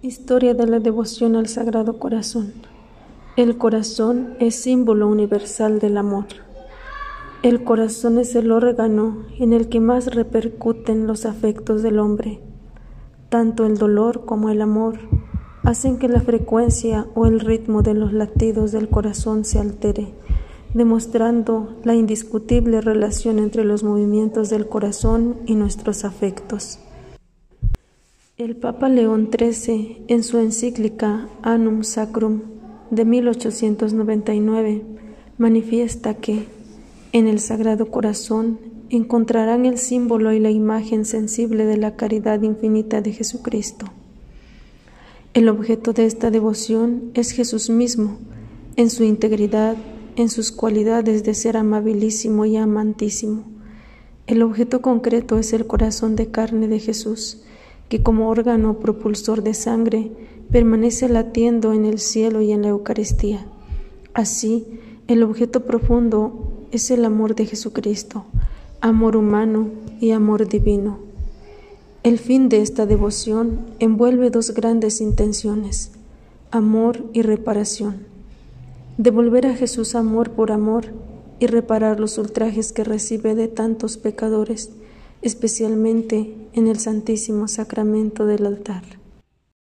Historia de la devoción al Sagrado Corazón. El corazón es símbolo universal del amor. El corazón es el órgano en el que más repercuten los afectos del hombre. Tanto el dolor como el amor hacen que la frecuencia o el ritmo de los latidos del corazón se altere, demostrando la indiscutible relación entre los movimientos del corazón y nuestros afectos. El Papa León XIII, en su encíclica Annum Sacrum de 1899, manifiesta que en el Sagrado Corazón encontrarán el símbolo y la imagen sensible de la caridad infinita de Jesucristo. El objeto de esta devoción es Jesús mismo, en su integridad, en sus cualidades de ser amabilísimo y amantísimo. El objeto concreto es el corazón de carne de Jesús, que como órgano propulsor de sangre permanece latiendo en el cielo y en la Eucaristía. Así, el objeto profundo es el amor de Jesucristo, amor humano y amor divino. El fin de esta devoción envuelve dos grandes intenciones, amor y reparación. Devolver a Jesús amor por amor y reparar los ultrajes que recibe de tantos pecadores especialmente en el Santísimo Sacramento del altar.